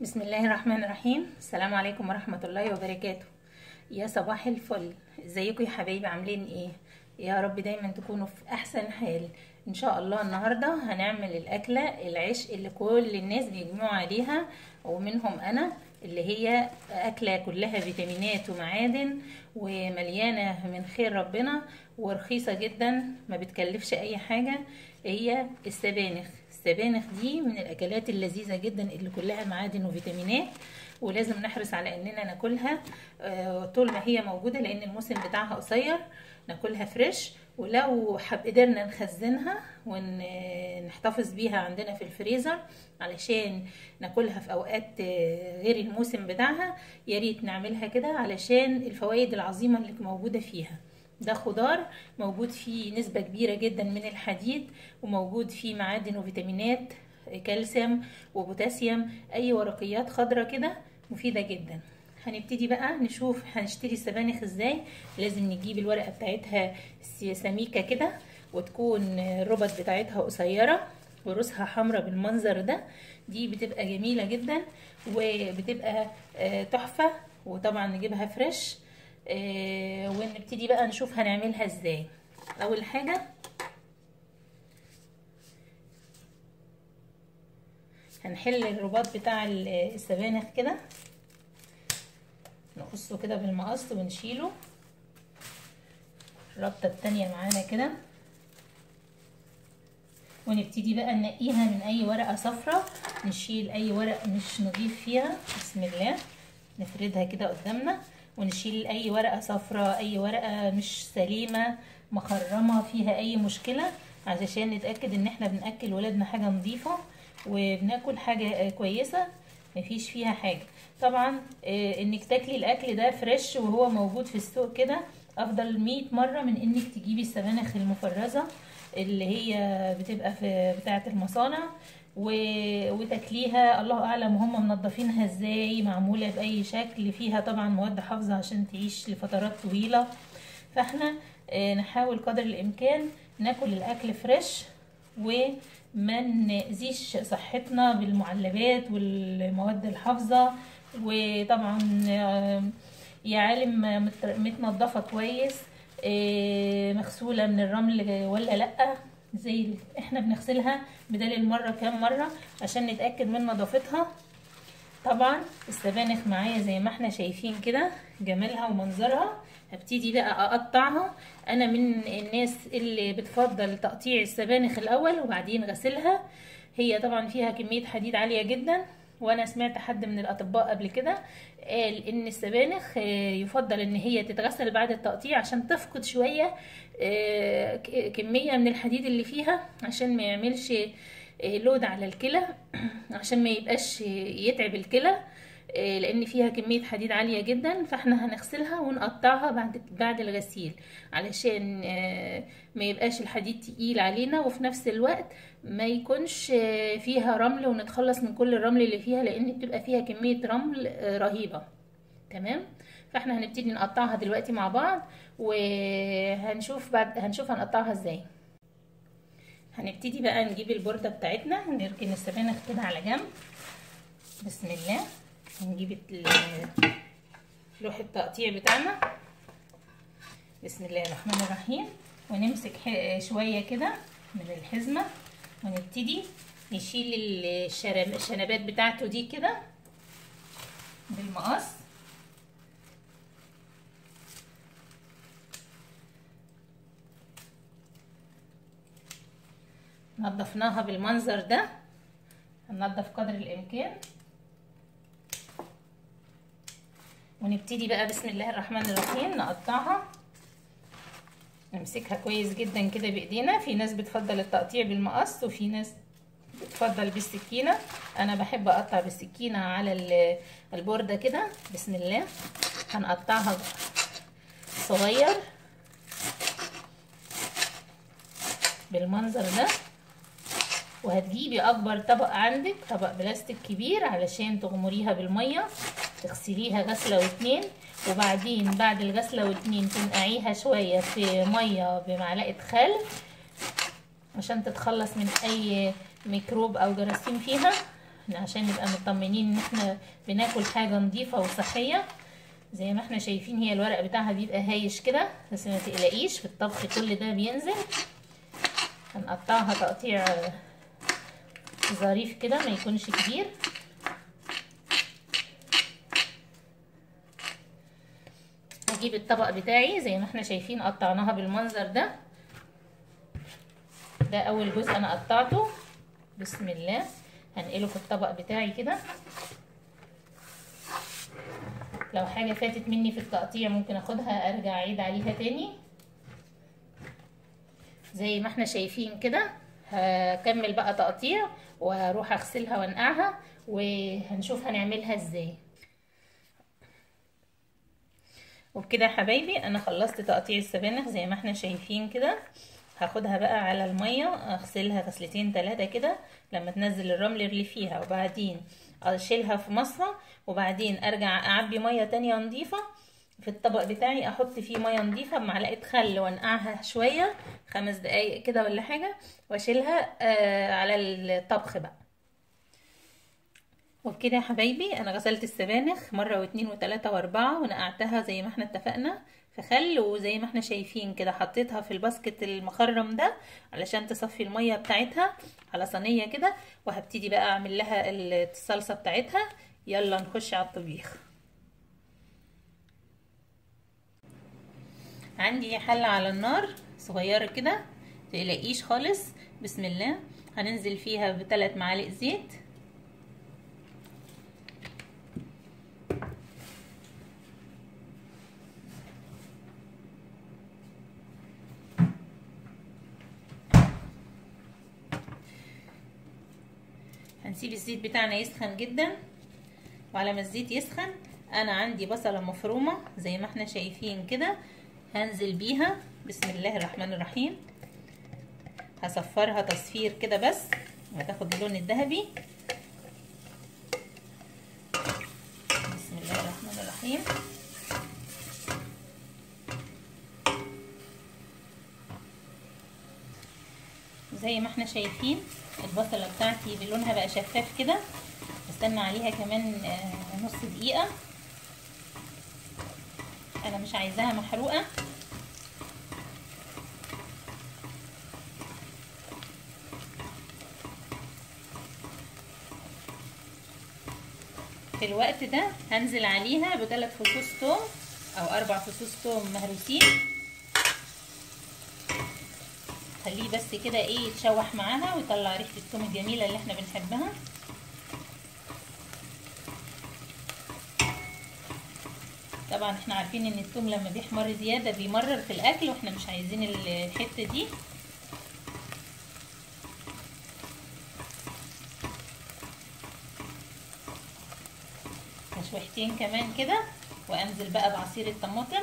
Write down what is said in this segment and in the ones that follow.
بسم الله الرحمن الرحيم. السلام عليكم ورحمة الله وبركاته. يا صباح الفل. ازيكم يا حبايبي؟ عاملين إيه؟ يا رب دايما تكونوا في أحسن حال. إن شاء الله النهاردة هنعمل الأكلة العشق اللي كل الناس بيجمعوا عليها ومنهم أنا اللي هي أكلة كلها فيتامينات ومعادن ومليانة من خير ربنا ورخيصة جدا ما بتكلفش أي حاجة. هي السبانخ. السبانخ دي من الأكلات اللذيذة جدا اللي كلها معادن وفيتامينات ولازم نحرص على إننا ناكلها طول ما هي موجودة لأن الموسم بتاعها قصير ناكلها فريش ولو حب قدرنا نخزنها ونحتفظ بيها عندنا في الفريزر علشان ناكلها في أوقات غير الموسم بتاعها يا ريت نعملها كده علشان الفوائد العظيمة اللي موجودة فيها. ده خضار موجود فيه نسبة كبيرة جدا من الحديد وموجود فيه معادن وفيتامينات كالسيوم وبوتاسيوم أي ورقيات خضرة كده مفيدة جدا. هنبتدي بقى نشوف هنشتري السبانخ إزاي. لازم نجيب الورقة بتاعتها سميكة كده وتكون الربط بتاعتها قصيرة وروسها حمرا بالمنظر ده. دي بتبقى جميلة جدا وبتبقى تحفة. وطبعا نجيبها فريش آه ونبتدي بقى نشوف هنعملها إزاي. أول حاجة هنحل الرباط بتاع السبانخ كده. نقصه كده بالمقص ونشيله. الربطة التانية معانا كده. ونبتدي بقى ننقيها من أي ورقة صفرة. نشيل أي ورق مش نضيف فيها. بسم الله. نفردها كده قدامنا. ونشيل أي ورقة صفراء أي ورقة مش سليمة مخرمة فيها أي مشكلة علشان نتأكد إن إحنا بنأكل ولادنا حاجة نظيفة وبناكل حاجة كويسة مفيش فيها حاجة. طبعا إنك تاكلي الأكل ده فريش وهو موجود في السوق كده أفضل مية مرة من إنك تجيبي السبانخ المفرزة اللي هي بتبقى في بتاعة المصانع. وتاكليها الله أعلم هم منضفينها إزاي معمولة بأي شكل. فيها طبعا مواد حافظة عشان تعيش لفترات طويلة. فإحنا نحاول قدر الإمكان ناكل الأكل فريش وما نأذيش صحتنا بالمعلبات والمواد الحافظة. وطبعا يا عالم متنضفه كويس مغسولة من الرمل ولا لأ. زي إحنا بنغسلها بدل المرة كام مرة عشان نتأكد من نظافتها. طبعا السبانخ معايا زي ما إحنا شايفين كده جمالها ومنظرها. هبتدي بقى أقطعها. أنا من الناس اللي بتفضل تقطيع السبانخ الأول وبعدين غسلها. هي طبعا فيها كمية حديد عالية جدا وأنا سمعت حد من الأطباء قبل كده قال إن السبانخ يفضل إن هي تتغسل بعد التقطيع عشان تفقد شوية كمية من الحديد اللي فيها عشان ما يعملش لود على الكلى عشان ما يبقاش يتعب الكلى. لأن فيها كمية حديد عالية جدا فإحنا هنغسلها ونقطعها بعد بعد الغسيل علشان ما يبقاش الحديد تقيل علينا وفي نفس الوقت ما يكونش فيها رمل ونتخلص من كل الرمل اللي فيها لأن بتبقى فيها كمية رمل رهيبة. تمام؟ فإحنا هنبتدي نقطعها دلوقتي مع بعض وهنشوف بعد هنشوف هنقطعها إزاي. هنبتدي بقى نجيب البوردة بتاعتنا نركن السبانخ كده على جنب. بسم الله. هنجيب لوح التقطيع بتاعنا. بسم الله الرحمن الرحيم. ونمسك شوية كده من الحزمة ونبتدي نشيل الشنبات بتاعته دي كده بالمقص. نضفناها بالمنظر ده. هننضف قدر الإمكان. ونبتدي بقى بسم الله الرحمن الرحيم. نقطعها. نمسكها كويس جدا كده بإيدينا. في ناس بتفضل التقطيع بالمقص وفي ناس بتفضل بالسكينة. أنا بحب أقطع بالسكينة على البوردة كده. بسم الله. هنقطعها صغير بالمنظر ده. وهتجيبي أكبر طبق عندك طبق بلاستيك كبير علشان تغمريها بالمية. تغسليها غسلة واتنين وبعدين بعد الغسلة واتنين تنقعيها شوية في مية بمعلقة خل عشان تتخلص من أي ميكروب أو جراثيم فيها عشان نبقى مطمنين إن إحنا بناكل حاجة نظيفة وصحية. زي ما إحنا شايفين هي الورق بتاعها بيبقى هايش كده بس ما تقلقيش في الطبخ كل ده بينزل. هنقطعها تقطيع ظريف كده ما يكونش كبير. هجيب الطبق بتاعي زي ما إحنا شايفين قطعناها بالمنظر ده. ده أول جزء أنا قطعته. بسم الله. هنقله في الطبق بتاعي كده. لو حاجة فاتت مني في التقطيع ممكن أخدها أرجع أعيد عليها تاني. زي ما إحنا شايفين كده هكمل بقى تقطيع وأروح أغسلها وأنقعها وهنشوف هنعملها إزاي. وبكده يا حبايبي أنا خلصت تقطيع السبانخ زي ما إحنا شايفين كده. هاخدها بقى على المية أغسلها غسلتين ثلاثة كده لما تنزل الرمل اللي فيها. وبعدين أشيلها في مصفى وبعدين أرجع أعبي مية تانية نظيفة. في الطبق بتاعي أحط فيه مية نظيفة بمعلقة خل وأنقعها شوية خمس دقايق كده ولا حاجة وأشيلها آه على الطبخ بقى. وبكده يا حبايبي أنا غسلت السبانخ مرة واتنين وتلاتة وأربعة ونقعتها زي ما إحنا اتفقنا في خل وزي ما إحنا شايفين كده حطيتها في الباسكت المخرم ده علشان تصفي المية بتاعتها على صينية كده وهبتدي بقى أعمل لها الصلصة بتاعتها. يلا نخش على الطبيخ. عندي حلة على النار صغيرة كده متقلقيش خالص بسم الله. هننزل فيها بثلاث معالق زيت. هنسيب الزيت بتاعنا يسخن جدا. وعلى ما الزيت يسخن أنا عندي بصلة مفرومة زي ما إحنا شايفين كده. هنزل بيها. بسم الله الرحمن الرحيم. هصفرها تصفير كده بس. وهتاخد اللون الذهبي. بسم الله الرحمن الرحيم. زي ما إحنا شايفين البصلة بتاعتي بلونها بقى شفاف كده. استنى عليها كمان نص دقيقة. أنا مش عايزاها محروقة. في الوقت ده هنزل عليها بثلاث فصوص توم أو أربع فصوص توم مهروسين. خليه بس كده إيه يتشوح معاها ويطلع ريحة الثوم الجميلة اللي إحنا بنحبها. طبعا إحنا عارفين إن الثوم لما بيحمر زيادة بيمرر في الأكل وإحنا مش عايزين الحتة دي. تشويحتين كمان كده وأنزل بقى بعصير الطماطم.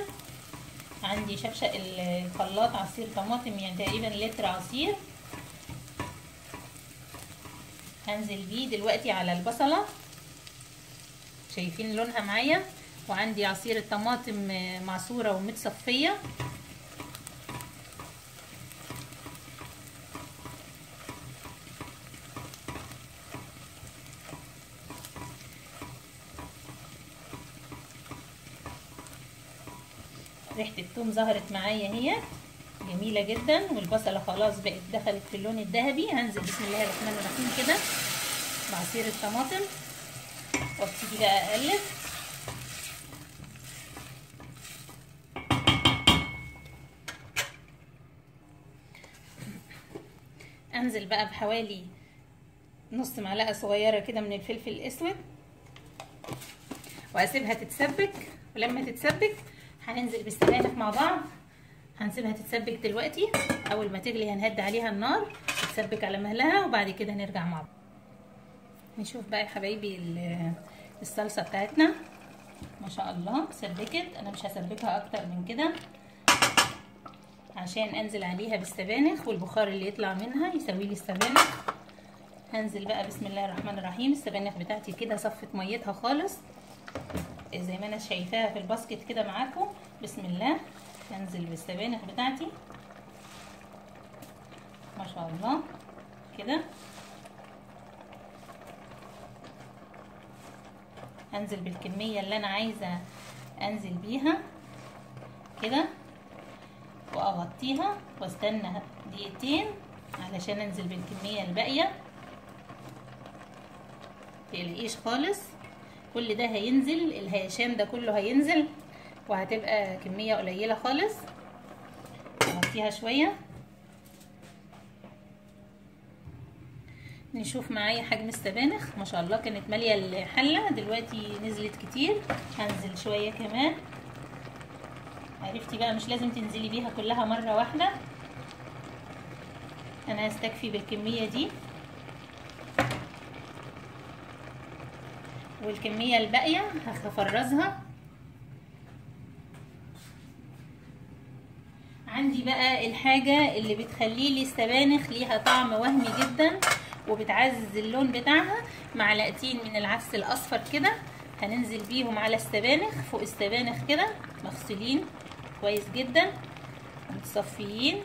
عندي شفشق الخلاط عصير طماطم يعني تقريبا لتر عصير. هنزل بيه دلوقتي على البصلة. شايفين لونها معايا؟ وعندي عصير الطماطم معصورة ومتصفية. ريحة الثوم ظهرت معايا اهي جميلة جدا. والبصلة خلاص بقت دخلت في اللون الذهبي. هنزل بسم الله الرحمن الرحيم كده. بعصير الطماطم. وابتدي بقى أقلب. أنزل بقى بحوالي نص معلقة صغيرة كده من الفلفل الأسود. وأسيبها تتسبك. ولما تتسبك هننزل بالسبانخ مع بعض. هنسيبها تتسبك دلوقتي. أول ما تغلي هنهدي عليها النار تتسبك على مهلها وبعد كده نرجع مع بعض. نشوف بقى يا حبايبي الصلصة بتاعتنا. ما شاء الله سبكت. أنا مش هسبكها أكتر من كده. عشان أنزل عليها بالسبانخ والبخار اللي يطلع منها يسوي لي السبانخ. هنزل بقى بسم الله الرحمن الرحيم. السبانخ بتاعتي كده صفت ميتها خالص. زي ما أنا شايفاها في ال basket كده معاكم. بسم الله. هنزل بالسبانخ بتاعتي. ما شاء الله. كده. هنزل بالكمية اللي أنا عايزة أنزل بيها. كده. وأغطيها وأستنى دقيقتين علشان أنزل بالكمية الباقية. متقلقيش خالص. كل ده هينزل الهيشان ده كله هينزل وهتبقى كمية قليلة خالص. اغطيها شوية. نشوف معايا حجم السبانخ. ما شاء الله كانت مالية الحلة دلوقتي نزلت كتير. هنزل شوية كمان. عرفتي بقى مش لازم تنزلي بيها كلها مرة واحدة. أنا هستكفي بالكمية دي. والكمية الباقية هفرزها عندي بقى الحاجة اللي بتخلي لي السبانخ ليها طعم وهمي جدا وبتعزز اللون بتاعها. معلقتين من العدس الأصفر كده هننزل بيهم على السبانخ فوق السبانخ كده مغسولين كويس جدا متصفيين.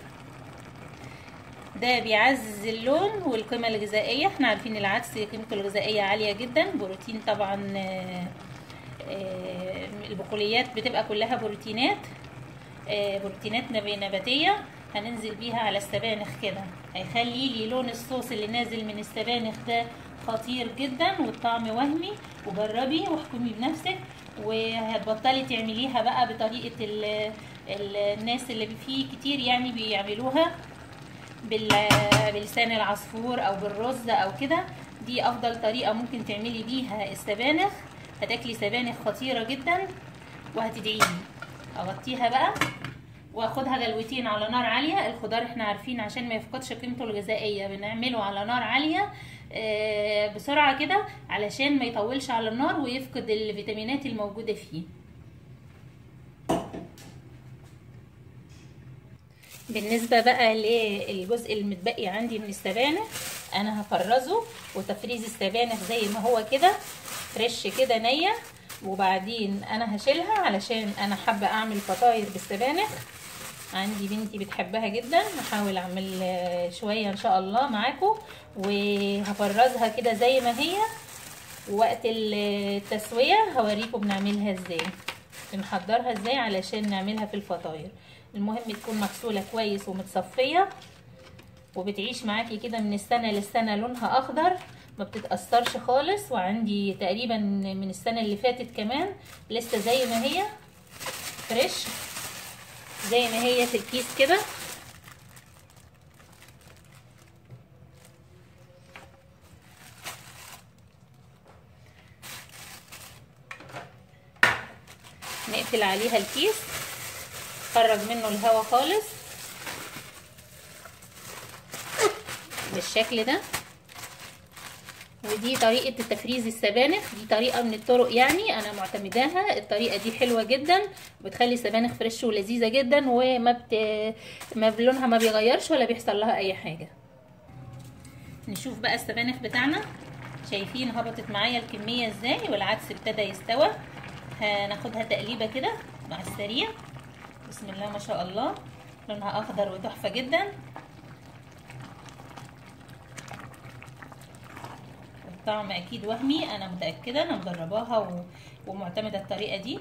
ده بيعزز اللون والقيمة الغذائية. إحنا عارفين العدس قيمته الغذائية عالية جدا. بروتين طبعا البقوليات بتبقى كلها بروتينات بروتينات نباتية. هننزل بيها على السبانخ كده. هيخلي لي لون الصوص اللي نازل من السبانخ ده خطير جدا والطعم وهمي. وجربي واحكمي بنفسك. وهتبطلي تعمليها بقى ال الناس اللي فيه كتير يعني بيعملوها. بلسان العصفور أو بالرز أو كده. دي أفضل طريقة ممكن تعملي بيها السبانخ. هتاكلي سبانخ خطيرة جدا وهتدعيلي. أغطيها بقى وأخدها غلوتين على نار عالية. الخضار إحنا عارفين عشان ما يفقدش قيمته الغذائية بنعمله على نار عالية بسرعة كده علشان ما يطولش على النار ويفقد الفيتامينات الموجودة فيه. بالنسبة بقى للجزء المتبقي عندي من السبانخ أنا هفرزه وتفريز السبانخ زي ما هو كده فريش كده نية وبعدين أنا هشيلها علشان أنا حابة أعمل فطاير بالسبانخ. عندي بنتي بتحبها جدا هحاول أعمل شوية إن شاء الله معاكم وهفرزها كده زي ما هي. وقت التسوية هوريكم بنعملها إزاي بنحضرها إزاي علشان نعملها في الفطاير. المهم تكون مغسولة كويس ومتصفية وبتعيش معاكي كده من السنة للسنة لونها أخضر ما بتتأثرش خالص وعندي تقريبا من السنة اللي فاتت كمان لسه زي ما هي فريش زي ما هي في الكيس كده. نقفل عليها الكيس. خرج منه الهواء خالص. بالشكل ده. ودي طريقة تفريز السبانخ. دي طريقة من الطرق يعني أنا معتمداها. الطريقة دي حلوة جدا بتخلي السبانخ فريش ولذيذة جدا وما بت... ما لونها ما بيغيرش ولا بيحصل لها أي حاجة. نشوف بقى السبانخ بتاعنا. شايفين هبطت معايا الكمية إزاي والعدس ابتدى يستوى. هناخدها تقليبة كده مع السريع. بسم الله ما شاء الله. لونها أخضر وتحفة جدا. الطعم أكيد وهمي أنا متأكدة أنا مجرباها و... ومعتمدة الطريقة دي.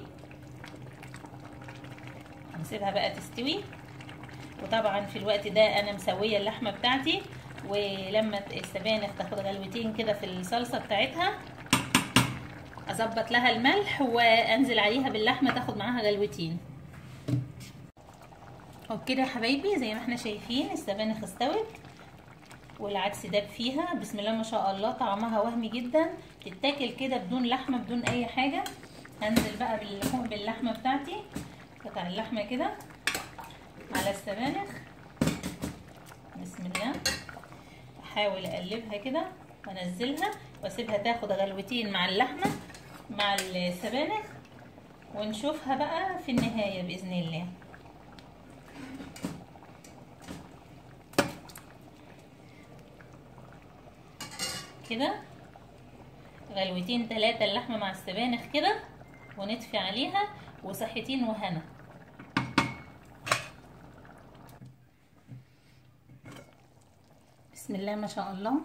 هنسيبها بقى تستوي. وطبعا في الوقت ده أنا مسوية اللحمة بتاعتي. ولما السبانخ تاخد غلوتين كده في الصلصة بتاعتها أظبط لها الملح وأنزل عليها باللحمة تاخد معاها غلوتين. وبكده يا حبايبي زي ما إحنا شايفين السبانخ استوت. والعدس داب فيها. بسم الله ما شاء الله طعمها وهمي جدا. تتاكل كده بدون لحمة بدون أي حاجة. هنزل بقى باللحمة بتاعتي. قطع اللحمة كده على السبانخ. بسم الله. أحاول أقلبها كده وأنزلها. وأسيبها تاخد غلوتين مع اللحمة مع السبانخ. ونشوفها بقى في النهاية بإذن الله. كده. غلوتين ثلاثة اللحمة مع السبانخ كده ونطفي عليها وصحتين وهنا. بسم الله ما شاء الله.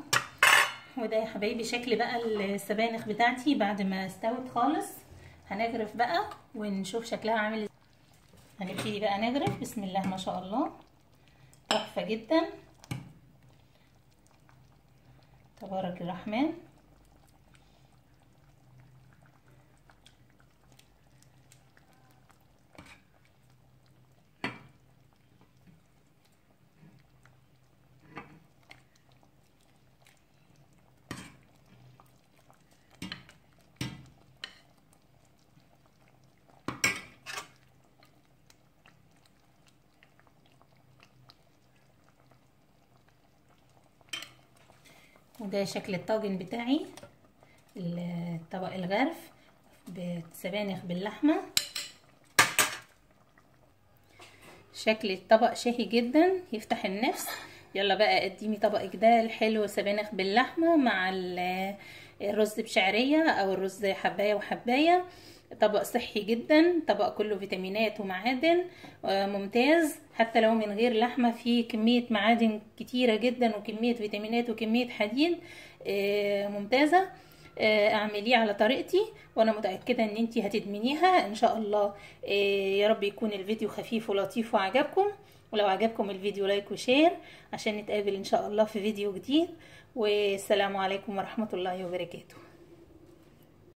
وده يا حبايبي شكل بقى السبانخ بتاعتي بعد ما استوت خالص. هنغرف بقى ونشوف شكلها عامل إزاي. هنبتدي بقى نغرف. بسم الله ما شاء الله. تحفة جدا. تبارك الرحمن. وده شكل الطاجن بتاعي الطبق الغرف بسبانخ باللحمة. شكل الطبق شهي جدا يفتح النفس. يلا بقى قدمي طبقك ده الحلو سبانخ باللحمة مع الرز بشعرية أو الرز حباية وحباية. طبق صحي جدا طبق كله فيتامينات ومعادن ممتاز. حتى لو من غير لحمة فيه كمية معادن كتيرة جدا وكمية فيتامينات وكمية حديد ممتازة. اعمليه على طريقتي وأنا متأكدة إن أنتي هتدمنيها. إن شاء الله يا رب يكون الفيديو خفيف ولطيف وعجبكم. ولو عجبكم الفيديو like و share عشان نتقابل إن شاء الله في فيديو جديد. والسلام عليكم ورحمة الله وبركاته.